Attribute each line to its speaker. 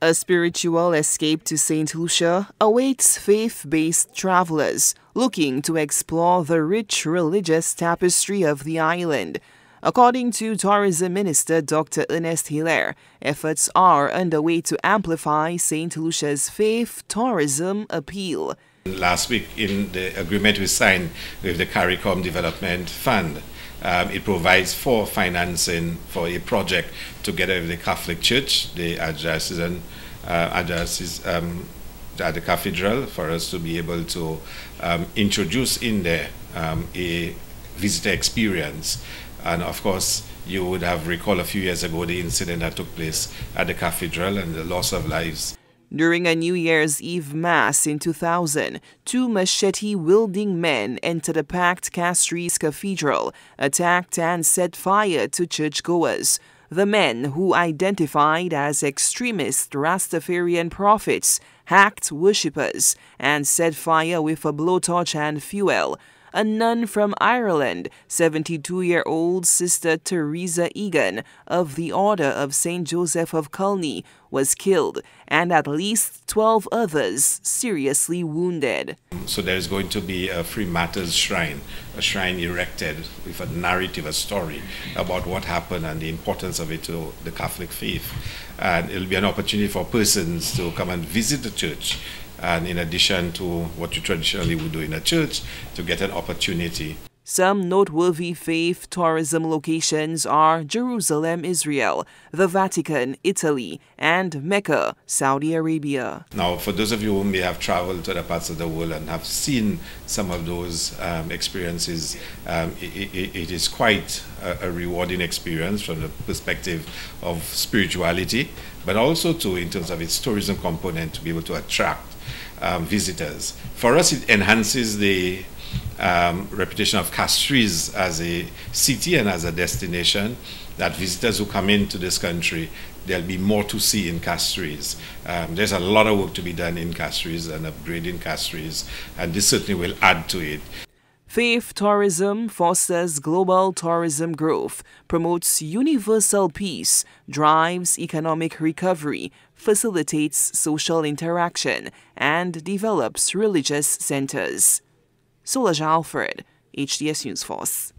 Speaker 1: A spiritual escape to St. Lucia awaits faith based travelers looking to explore the rich religious tapestry of the island. According to Tourism Minister Dr. Ernest Hilaire, efforts are underway to amplify St. Lucia's faith tourism appeal.
Speaker 2: Last week, in the agreement we signed with the CARICOM Development Fund, um, it provides for financing for a project together with the Catholic Church, the adjacent uh, um, at the cathedral, for us to be able to um, introduce in there um, a visitor experience. And of course, you would have recalled a few years ago the incident that took place at the cathedral and the loss of lives.
Speaker 1: During a New Year's Eve Mass in 2000, two machete wielding men entered a packed Castries Cathedral, attacked and set fire to churchgoers. The men, who identified as extremist Rastafarian prophets, hacked worshippers and set fire with a blowtorch and fuel a nun from Ireland, 72 year old Sister Teresa Egan of the Order of St. Joseph of Cluny, was killed, and at least 12 others seriously wounded.
Speaker 2: So there is going to be a Free Martyrs Shrine, a shrine erected with a narrative, a story about what happened and the importance of it to the Catholic faith. And it'll be an opportunity for persons to come and visit the church and in addition to what you traditionally would do in a church, to get an opportunity.
Speaker 1: Some noteworthy faith tourism locations are Jerusalem, Israel, the Vatican, Italy, and Mecca, Saudi Arabia.
Speaker 2: Now, for those of you who may have traveled to other parts of the world and have seen some of those um, experiences, um, it, it, it is quite a, a rewarding experience from the perspective of spirituality, but also too in terms of its tourism component to be able to attract um, visitors. For us, it enhances the um, reputation of Castries as a city and as a destination that visitors who come into this country, there'll be more to see in Castries. Um, there's a lot of work to be done in Castries and upgrading Castries, and this certainly will add to it.
Speaker 1: Faith tourism fosters global tourism growth, promotes universal peace, drives economic recovery, facilitates social interaction, and develops religious centers. Solange Alfred, HTS News Force.